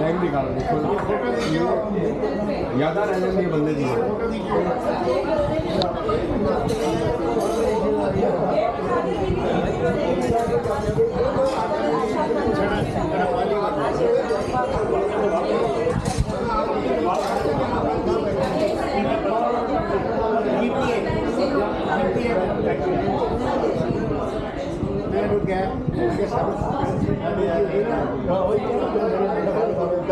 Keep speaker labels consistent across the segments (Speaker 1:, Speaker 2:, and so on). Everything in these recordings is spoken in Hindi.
Speaker 1: टैग निकालो देखो
Speaker 2: ज़्यादा रहने दिए बंदे जी मैं
Speaker 3: लोग गए उनके साथ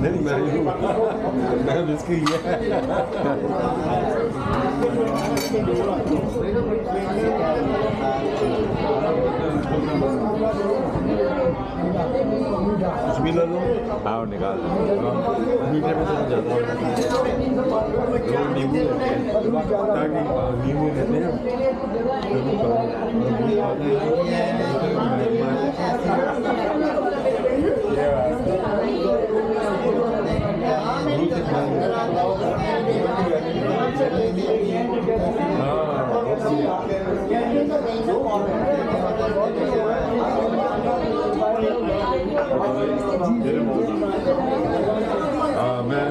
Speaker 1: नहीं मैं मैं रिस्क लिया कुछ भी ले लो आओ निकाल मीठे में समझ जाता हूँ नींबू ताकि नींबू लेते हैं हाँ मैं